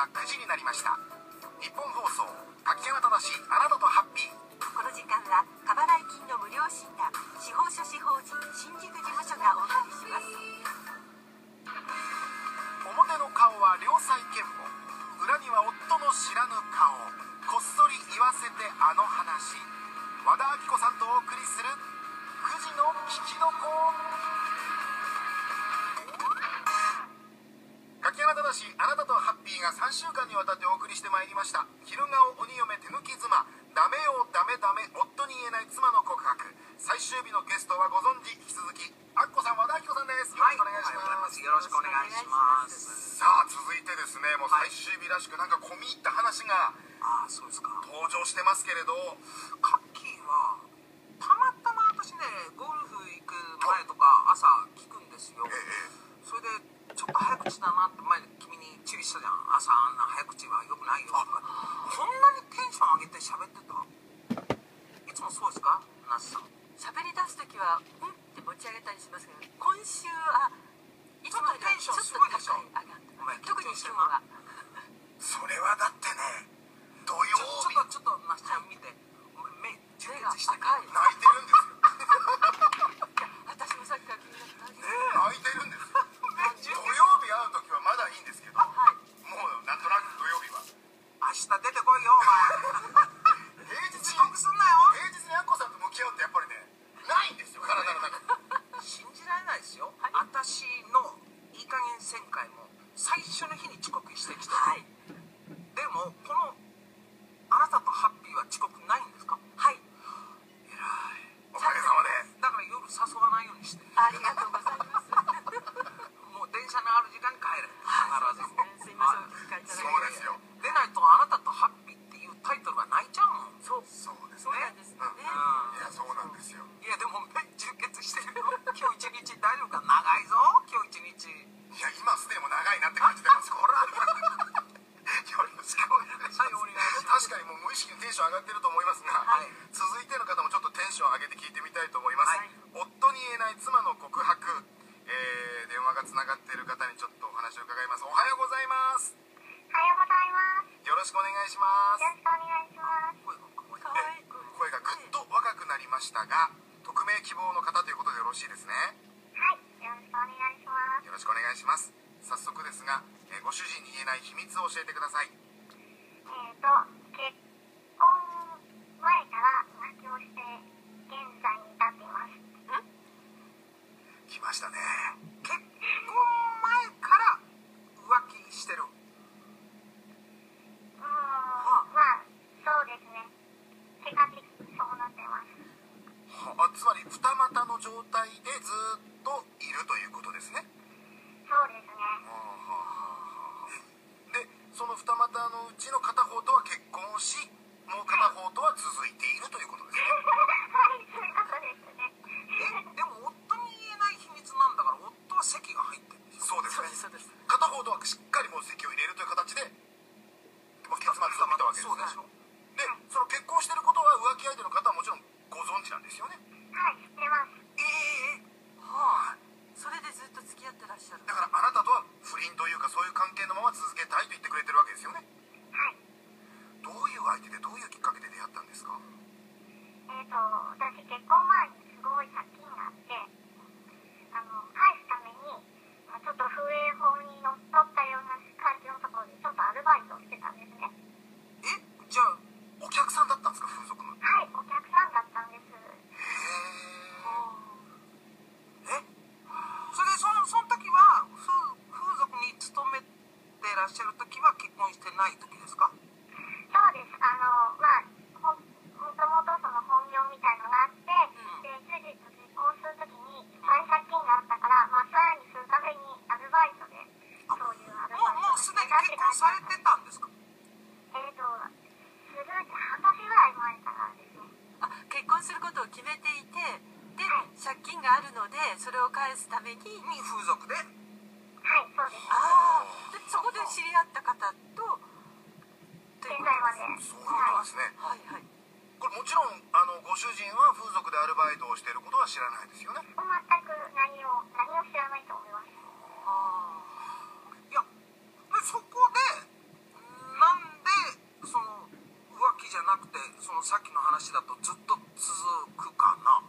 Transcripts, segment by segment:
は9時になりました。日本放送柿山正あなたとハッピーこの時間は過払い金の無料診断司法書士法人新宿事務所がお送りします。表の顔は良妻賢母。裏には夫の知らぬ顔。こっそり言わせてあの話。和田アキ子さんとお送りする9時の聞きど3週間にわたってお送りしてまいりました。昼顔鬼嫁手抜き妻。ダメよダメダメ夫に言えない妻の告白。最終日のゲストはご存知。引き続きアッコさん和田アキ子さんです。よろしくお願いします、よろしくお願いします。さあ続いてですね。もう最終日らしくなんか込み入った話がああ、そうですか。登場してますけれど。カッキーは、たまたま私ね、ゴルフ行く前とか朝聞くんですよ。ええ。それで、ちょっと早口だなって前に君に注意したじゃん。朝あんな早口は良くないよとか。こんなにテンション上げて喋ってたいつもそうですかナスさん。喋り出す時はうんって持ち上げたりしますけど今週はいつもよりはちょっと高い上がお前特に今日はそれはだってね土曜日ちょっと、ちょっと、ナスちゃん見て。お前目、充目が血してる。赤い泣いてるんですよいや私もさっきから気になったんです泣いてるんですよ目充土血曜日会う時はまだいいんですけどもはい、うなんとなく土曜日は明日出てこいよ、お前。平日に遅刻すんなよ。平日にアッコさんと向き合うってやっぱりねないんですよ体の中に信じられないですよ、はい私のいい加減旋回も最初の日に遅刻してきた、はい。でもこのあなたとハッピーは遅刻ないんですかはい偉いおかげさまでだから夜誘わないようにしてありがとうございますもう電車のある時間に帰れ必ずすいませんはいお時間いただいてそうですよでないとあなたとハッピーっていうタイトルが泣いちゃうもんそうそうですそうなねんですよねうんいやそうなんですよいやでも目充血してるよ今日一日大丈夫か長いぞ今日一日いや今すでにも長いなって感じてますほらよろしくお願いしますはいお願いします確かにもう無意識にテンション上がってると思いますが、はい続いての方もちょっとテンション上げて聞いてみたいと思います、はい夫に言えない妻の告白、えー電話がつながっている方にちょっとお話を伺いますおはようございますおはようございます。よろしくお願いしますよろしくお願いします。声が可愛いかわいい声がぐっと若くなりましたが匿名希望の方ということでよろしいですね？はい、よろしくお願いします。よろしくお願いします早速ですが、えーご主人に言えない秘密を教えてくださいえっ、と、結婚前から浮気をして、現在に至っています。来ましたね結婚前から浮気してるうーん、まあ、そうですね。結果的にそうなってます。はあつまり二股の状態でずっといるということですね。そうですね。でその二股のうちの片方とは結婚をしもう片方とは続いているということですね。はい、そういうことです。ね。えでも夫に言えない秘密なんだから夫は席が入ってるんですよ。そうですね。そうです片方とはしっかりもう籍を入れるという形で、まあ、結末を見たわけですそうでしご主人は風俗でアルバイトをしていることは知らないですよね。全く何を何を知らないと思います。ああいやそこでなんでその浮気じゃなくてそのさっきの話だとずっと続くかな？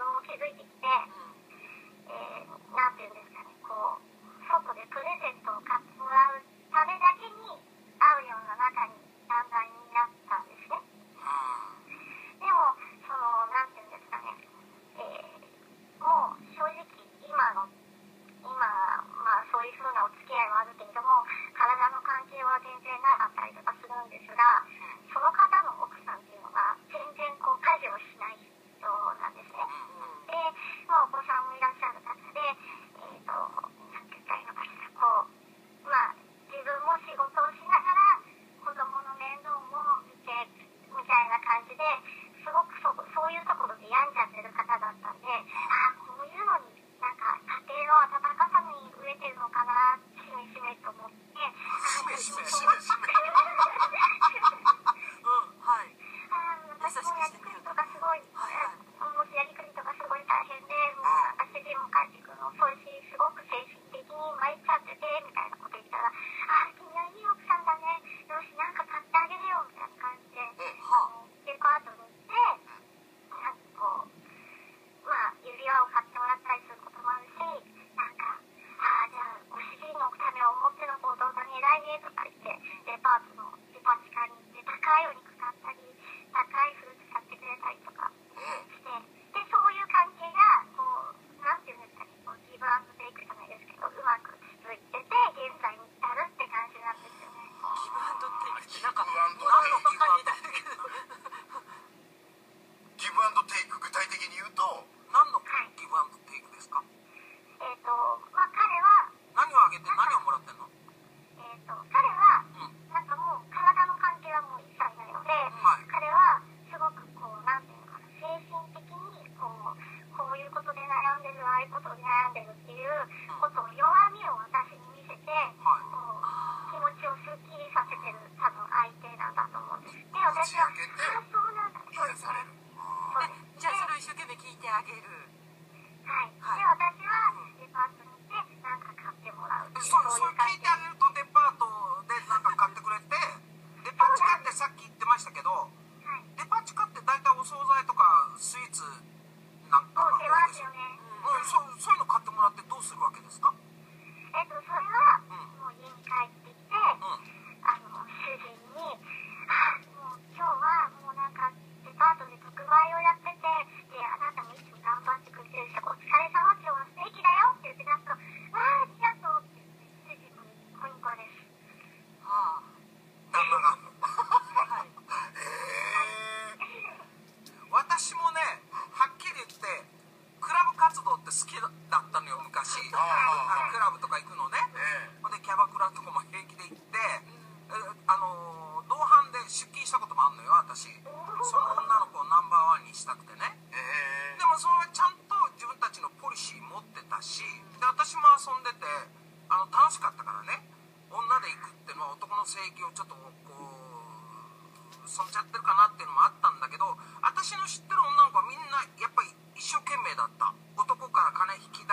Okay, great.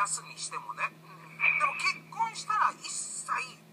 休みしてもね、でも結婚したら一切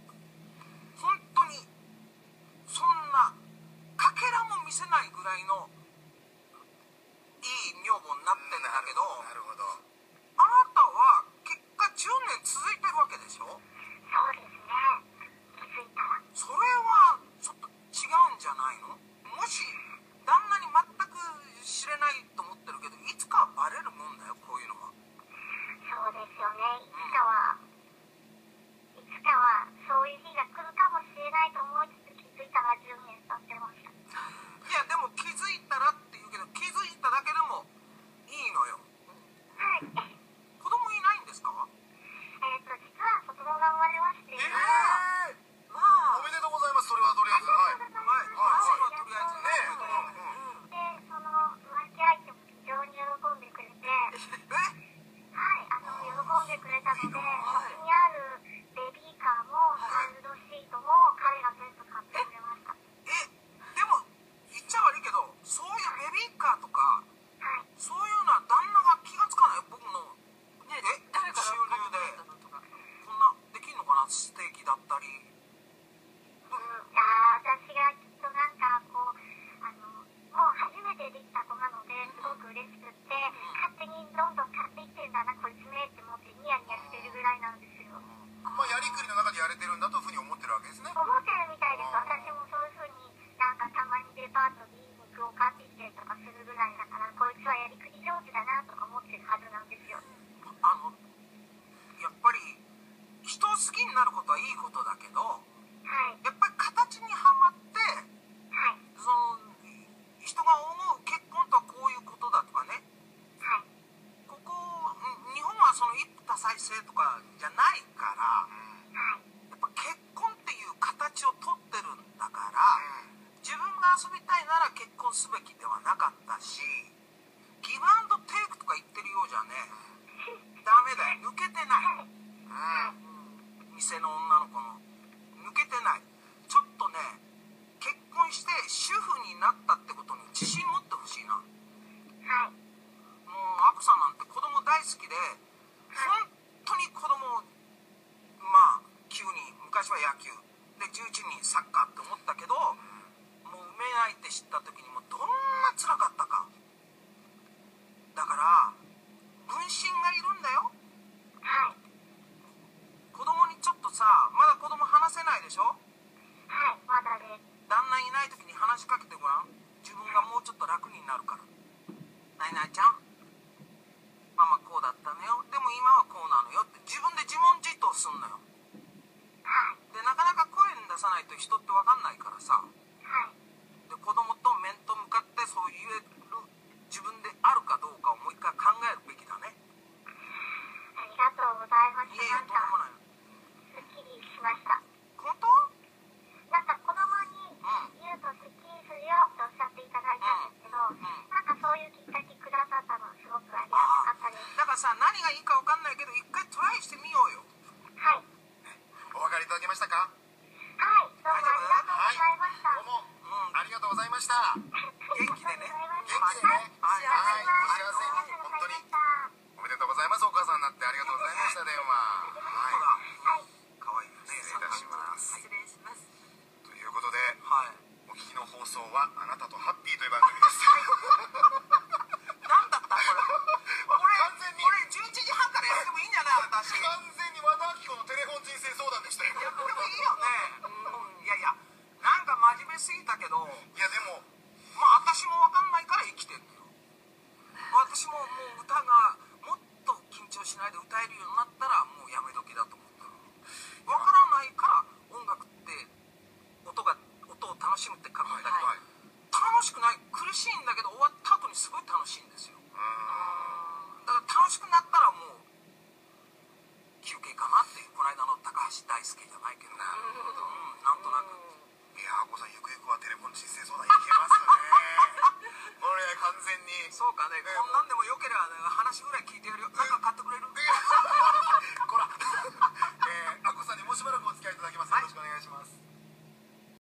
やったり。時にもうどんな辛かったかだから分身がいるんだよはい。子供にちょっとさまだ子供話せないでしょ？はい。まだです。旦那いない時に話しかけてごらん自分がもうちょっと楽になるから「ないないちゃんママこうだったのよでも今はこうなのよ」って自分で自問自答すんのよはい。でなかなか声に出さないと人って分かんないからさはい。で子供言える自分であるかどうかをもう一回考えるべきだね。ありがとうございます。いえいえとんでもない。すっきりしました。本当？なんか子供に言うとすっきりするよっておっしゃっていただいたんですけど、なんかそういうきっかけくださったのはすごくありがたかったです。だからさ何がいいか分かんないけど一回トライしてみようよ。はい。お分かりいただけましたかはい。どうもありがとうございました。どうもうんありがとうございました元気でね元気でねはいはいお幸せありに本当にがとうございました。おめでとうございますお母さんになってありがとうございました電話ほらはい可愛いよね失礼いたします失礼しますということではいお聞きの放送はあなたとハッピーという番組ですなんだったこれ俺完全に俺11時半からやってもいいんじゃない私完全に和田アキ子のテレフォン人生相談でしたよいやこれもいいよね、うん、いやいやなんか真面目すぎたけどいやでもまあ私も分かんないから生きてんのよ私ももう歌がもっと緊張しないで歌えるようになったらもうやめ時だと思った分からないから音楽って音が音を楽しむって書くんだけど、はい楽しくない苦しいんだけど終わった後にすごい楽しいんですようだから楽しくなったらもう休憩かなっていうこの間の高橋大輔じゃないけどなるほどうん、なんとなくんいやあこさんゆくゆくはテレフォン人生相談いけますよねこれ完全にそ